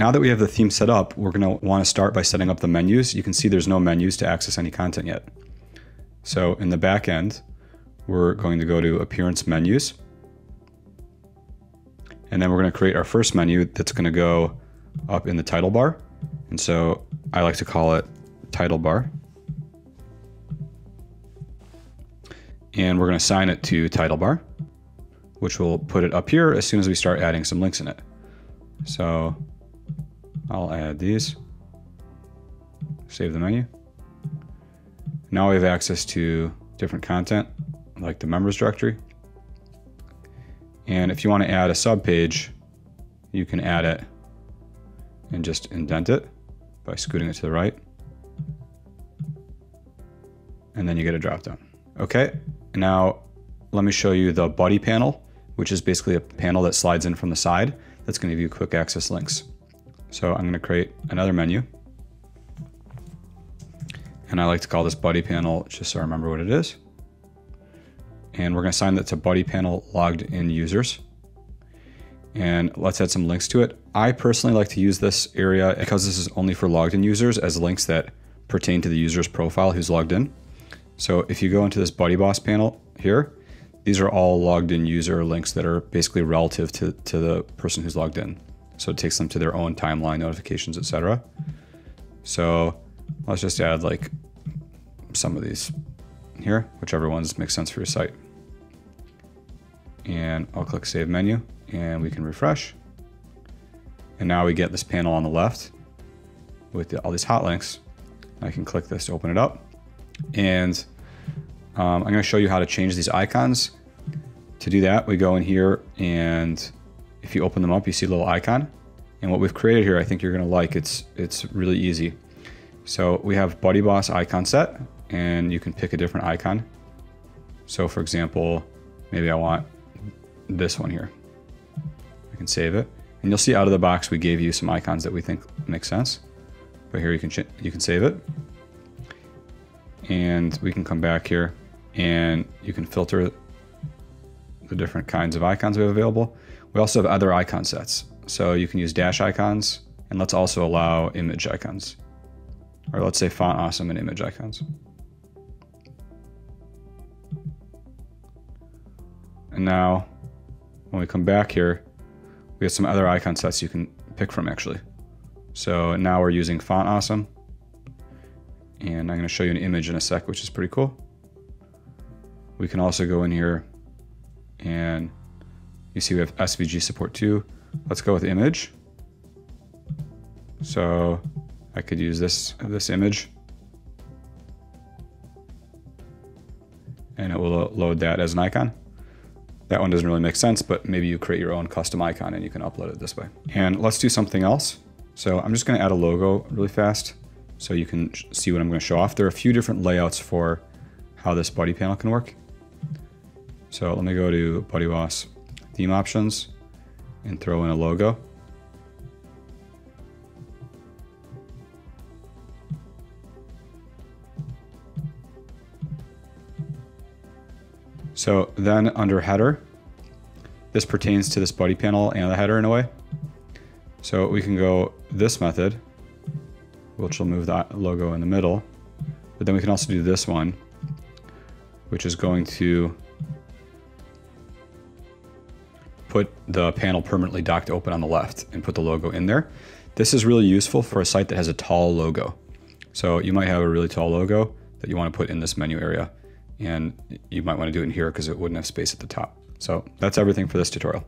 now that we have the theme set up, we're going to want to start by setting up the menus. You can see there's no menus to access any content yet. So in the back end, we're going to go to Appearance Menus. And then we're going to create our first menu that's going to go up in the title bar. And so I like to call it title bar. And we're going to assign it to title bar, which will put it up here as soon as we start adding some links in it. So I'll add these, save the menu. Now we have access to different content like the members directory. And if you want to add a sub page, you can add it and just indent it by scooting it to the right. And then you get a drop down. Okay, now let me show you the buddy panel, which is basically a panel that slides in from the side that's going to give you quick access links. So I'm going to create another menu. And I like to call this buddy panel just so I remember what it is. And we're going to assign that to buddy panel logged in users. And let's add some links to it. I personally like to use this area because this is only for logged in users as links that pertain to the user's profile who's logged in. So if you go into this BuddyBoss panel here, these are all logged in user links that are basically relative to, to the person who's logged in. So it takes them to their own timeline notifications, etc. So let's just add like some of these here, whichever ones make sense for your site. And I'll click Save Menu and we can refresh. And now we get this panel on the left with the, all these hot links. I can click this to open it up. And um, I'm going to show you how to change these icons. To do that, we go in here and if you open them up, you see a little icon. And what we've created here, I think you're to like. It's, it's really easy. So we have BuddyBoss icon set and you can pick a different icon. So for example, maybe I want this one here. I can save it. And you'll see out of the box, we gave you some icons that we think make sense. But here you can, you can save it. And we can come back here and you can filter the different kinds of icons we have available. We also have other icon sets. So you can use Dashicons and let's also allow image icons. Or let's say font awesome and image icons. And now when we come back here, we have some other icon sets you can pick from actually. So now we're using Font Awesome. And I'm going to show you an image in a sec, which is pretty cool. We can also go in here and you see we have SVG support too. Let's go with image. So I could use this, this image. And it will load that as an icon. That one doesn't really make sense, but maybe you create your own custom icon and you can upload it this way. And let's do something else. So I'm just gonna add a logo really fast so you can see what I'm gonna show off. There are a few different layouts for how this buddy panel can work. So let me go to BuddyBoss theme options and throw in a logo. So then under header, this pertains to this buddy panel and the header in a way. So we can go this method, which will move that logo in the middle. But then we can also do this one, which is going to put the panel permanently docked open on the left and put the logo in there. This is really useful for a site that has a tall logo. So you might have a really tall logo that you want to put in this menu area and you might want to do it in here because it wouldn't have space at the top. So that's everything for this tutorial.